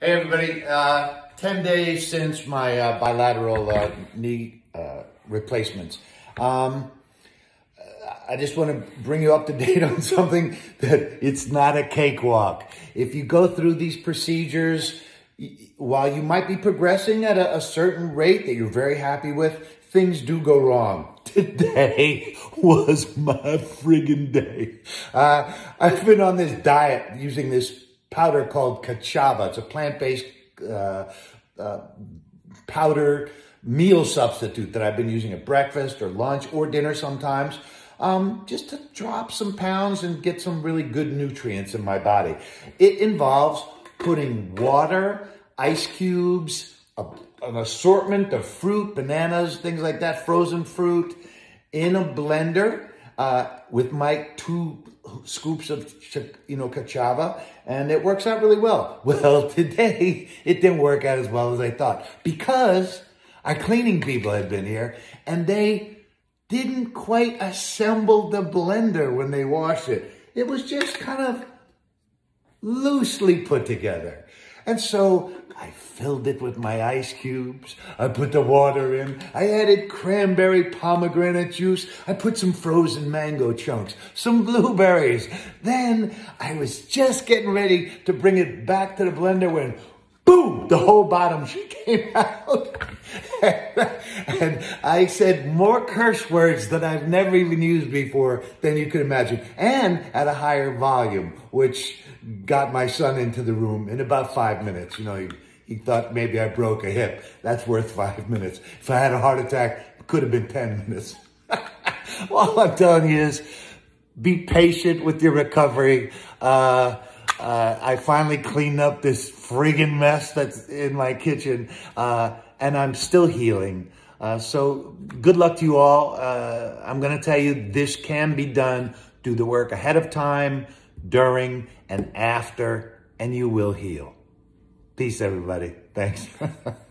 Hey everybody, uh, 10 days since my uh, bilateral uh, knee uh, replacements. Um, I just want to bring you up to date on something that it's not a cakewalk. If you go through these procedures, while you might be progressing at a, a certain rate that you're very happy with, things do go wrong. Today was my friggin' day. Uh, I've been on this diet using this powder called Ka'Chava. It's a plant-based uh, uh, powder meal substitute that I've been using at breakfast or lunch or dinner sometimes. Um, just to drop some pounds and get some really good nutrients in my body. It involves putting water, ice cubes, a, an assortment of fruit, bananas, things like that, frozen fruit, in a blender uh, with my two scoops of you know Ka'Chava, and it works out really well. Well, today it didn't work out as well as I thought because our cleaning people had been here and they didn't quite assemble the blender when they washed it. It was just kind of loosely put together. And so I filled it with my ice cubes. I put the water in. I added cranberry pomegranate juice. I put some frozen mango chunks, some blueberries. Then I was just getting ready to bring it back to the blender when boom, the whole bottom came out. and I said more curse words that I've never even used before than you could imagine, and at a higher volume, which got my son into the room in about five minutes. You know, he, he thought maybe I broke a hip. That's worth five minutes. If I had a heart attack, it could have been 10 minutes. All I'm telling you is be patient with your recovery. Uh, uh, I finally cleaned up this friggin' mess that's in my kitchen, uh, and I'm still healing. Uh, so good luck to you all. Uh, I'm going to tell you this can be done. Do the work ahead of time, during, and after, and you will heal. Peace, everybody. Thanks.